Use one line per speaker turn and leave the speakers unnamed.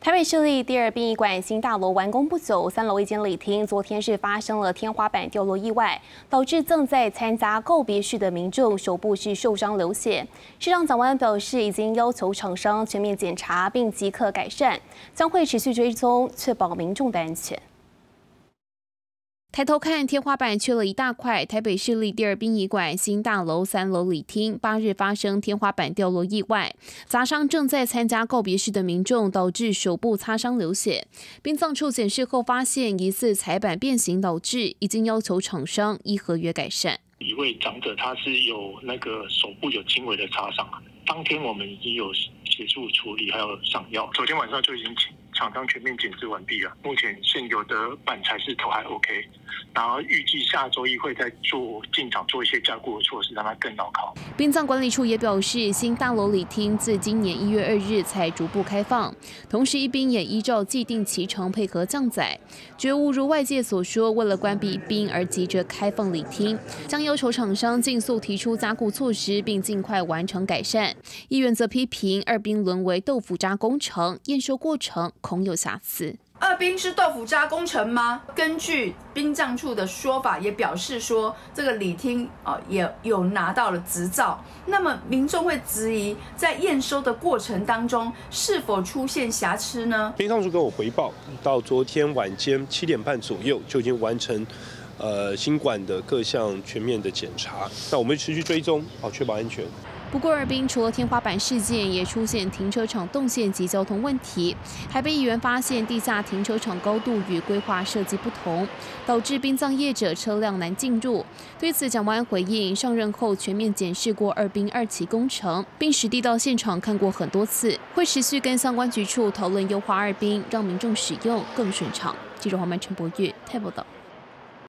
台北市立第二殡仪馆新大楼完工不久，三楼一间礼厅昨天是发生了天花板掉落意外，导致正在参加告别式的民众手部是受伤流血。市长蒋万表示，已经要求厂商全面检查并即刻改善，将会持续追踪，确保民众的安全。抬头看，天花板缺了一大块。台北市立第二殡仪馆新大楼三楼礼厅八日发生天花板掉落意外，砸伤正在参加告别式的民众，导致手部擦伤流血。殡葬处检视后发现疑似彩板变形导致，已经要求厂商依合约改善。
一位长者他是有那个手部有轻微的擦伤，当天我们已经有协助处理，还有上药，昨天晚上就已经请。厂商全面检视完毕了，目前现有的板材是头还 OK，然后预计下周一会再做进场做一些加固的措施，让它更牢靠。
殡葬管理处也表示，新大楼礼厅自今年一月二日才逐步开放，同时一宾也依照既定期程配合降载，绝无如外界所说为了关闭一宾而急着开放礼厅，将要求厂商尽速提出加固措施，并尽快完成改善。议员则批评二宾沦为豆腐渣工程，验收过程。恐有瑕疵。
二兵是豆腐渣工程吗？根据殡葬处的说法，也表示说这个礼厅啊也有拿到了执照。那么民众会质疑，在验收的过程当中是否出现瑕疵呢？
殡葬处跟我回报，到昨天晚间七点半左右就已经完成呃新馆的各项全面的检查。那我们持续追踪，好确保安全。
不过，二兵除了天花板事件，也出现停车场动线及交通问题。还被议员发现地下停车场高度与规划设计不同，导致殡葬业者车辆难进入。对此，蒋万安回应，上任后全面检视过二兵二期工程，并实地到现场看过很多次，会持续跟相关局处讨论优化二兵，让民众使用更顺畅。记者黄曼陈博玉台报道。